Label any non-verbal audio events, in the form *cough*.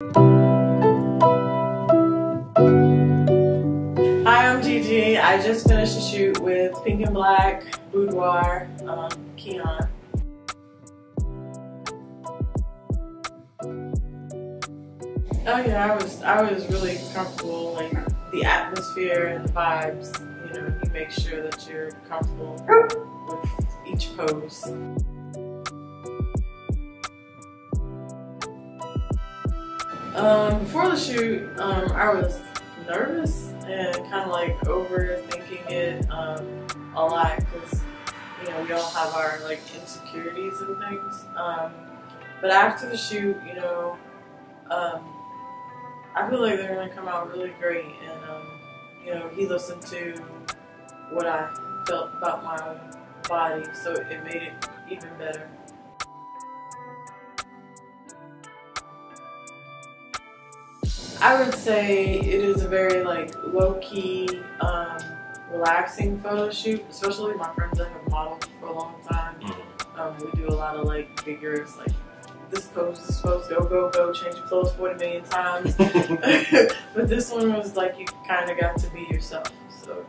Hi, I'm Gigi. I just finished a shoot with Pink and Black, Boudoir, um, Keyan. Oh yeah, I was I was really comfortable. Like the atmosphere and the vibes. You know, you make sure that you're comfortable with each pose. Um, before the shoot, um, I was nervous and kind of like overthinking it um, a lot because you know we all have our like insecurities and things. Um, but after the shoot, you know, um, I feel like they're gonna come out really great, and um, you know, he listened to what I felt about my body, so it made it even better. I would say it is a very like low key, um, relaxing photo shoot, especially my friends that have modeled for a long time. Mm-hmm. Um, we do a lot of like vigorous, like this pose, this pose, go, go, go, change your clothes 40 million times. *laughs* *laughs* but this one was like you kind of got to be yourself. So